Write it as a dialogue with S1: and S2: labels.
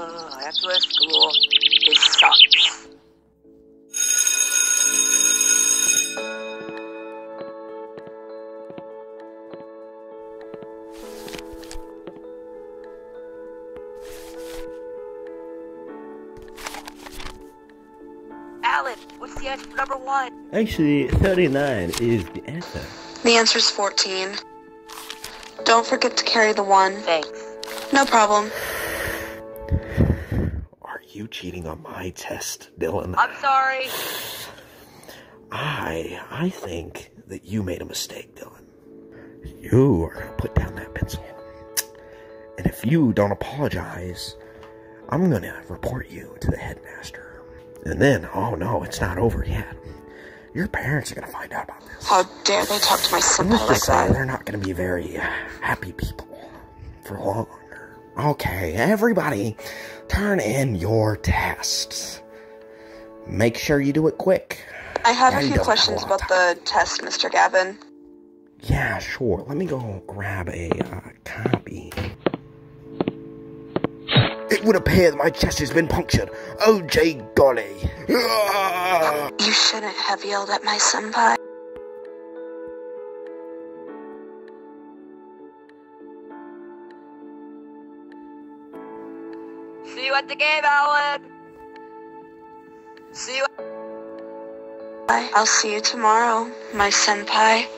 S1: Ugh, after school, this sucks. Alan, what's the answer for number one?
S2: Actually, 39 is the answer.
S3: The answer is 14. Don't forget to carry the one.
S1: Thanks.
S3: No problem.
S2: You cheating on my test, Dylan?
S1: I'm sorry.
S2: I I think that you made a mistake, Dylan. You are gonna put down that pencil. And if you don't apologize, I'm gonna report you to the headmaster. And then, oh no, it's not over yet. Your parents are gonna find out about this.
S3: How dare they talk to my
S2: son
S3: like that?
S2: they're not gonna be very happy people for long. Okay, everybody, turn in your tests. Make sure you do it quick.
S3: I have
S2: Yeah,
S3: a few questions
S2: a lot of
S3: about the test, Mr. Gavin.
S2: Yeah, sure. Let me go grab a uh, copy. It would appear that my chest has been punctured. Oh, Jay golly. Ah!
S3: You shouldn't have yelled at my senpai.
S1: You at the game, Alan. See you.
S3: I'll see you tomorrow, my senpai.